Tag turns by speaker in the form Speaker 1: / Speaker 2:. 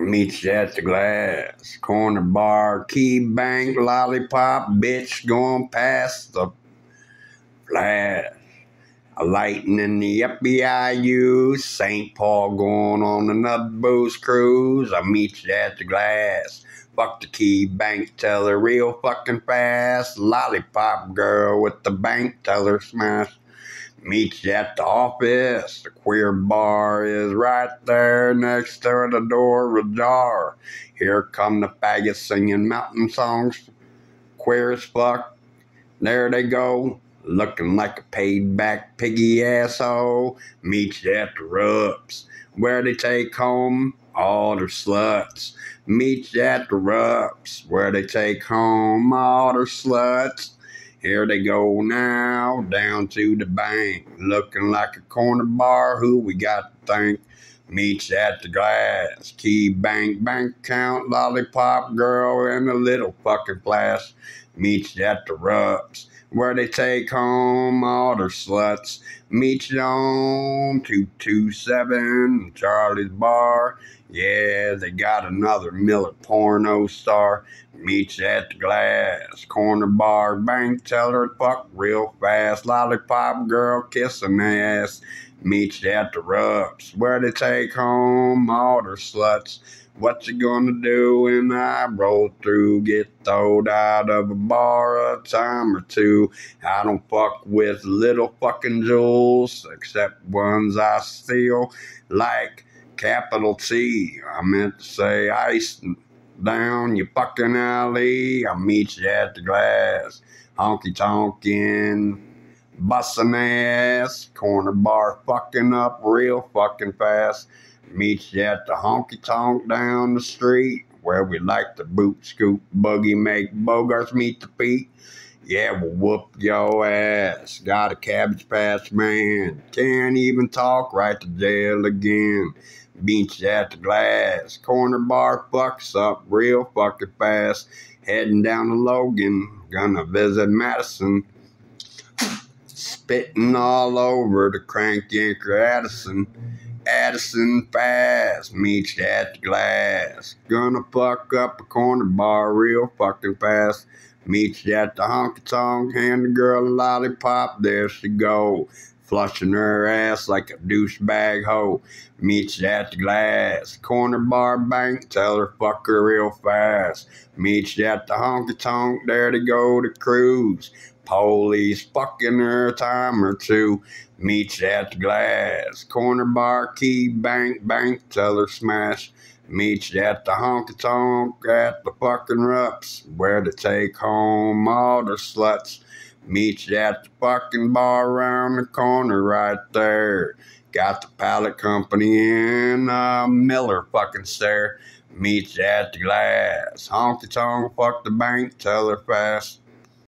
Speaker 1: I'll meet you at the glass. Corner bar, key bank, lollipop, bitch going past the flash. A lighting in the FBIU, St. Paul going on another booze cruise. I'll meet you at the glass. Fuck the key bank teller real fucking fast. Lollipop girl with the bank teller smash. Meet you at the office. The queer bar is right there next to the door ajar. Here come the faggots singing mountain songs. Queer as fuck. There they go. Looking like a paid back piggy asshole. Meet you at the rubs. Where they take home all their sluts. Meet you at the rubs. Where they take home all their sluts. Here they go now, down to the bank, looking like a corner bar. Who we got to thank? Meets at the glass, key bank, bank account, lollipop girl, and a little fucking flash. Meets at the rubs, where they take home all their sluts. Meets on 227 Charlie's Bar. Yeah, they got another Miller porno star. Meets at the glass, corner bar, bank teller, fuck real fast. Lollipop girl kissing ass. Meets at the rubs, where they take home all their sluts. What you gonna do when I roll through? Get throwed out of a bar a time or two. I don't fuck with little fucking jewels, except ones I steal, like capital T. I meant to say ice down your fucking alley. I'll meet you at the glass. Honky tonkin', bustin' ass. Corner bar fucking up real fucking fast. Meet you at the honky tonk down the street where we like to boot scoop buggy make bogarts meet the feet. Yeah, we'll whoop your ass. Got a cabbage patch man. Can't even talk right to jail again. Beats at the glass. Corner bar fucks up real fucking fast. Heading down to Logan. Gonna visit Madison. Spitting all over the crank yanker Addison. Addison fast. Meets at the glass. Gonna fuck up a corner bar real fucking fast. Meets at the honky tonk, hand the girl a lollipop, there she go. Flushing her ass like a douchebag hoe. Meets at the glass. Corner bar bank, tell her fuck her real fast. Meets at the honky tonk, there to go to cruise. Police fucking her a time or two. Meets at the glass. Corner bar key bank, bank, tell her smash. Meets you at the honky tonk at the fucking rups, where to take home all the sluts. Meets you at the fucking bar around the corner right there. Got the pallet company in uh, Miller fucking stare. Meets you at the glass. Honky tonk, fuck the bank, tell her fast.